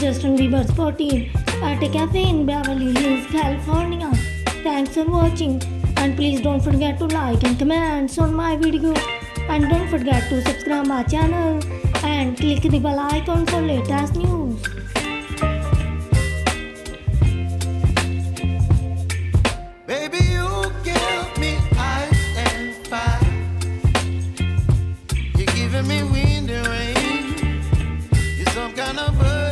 Justin Bieber's party at a cafe in Beverly Hills, California. Thanks for watching and please don't forget to like and comment on my video and don't forget to subscribe my channel and click the bell icon for latest news. Me wind and rain. You're some kind of butterfly.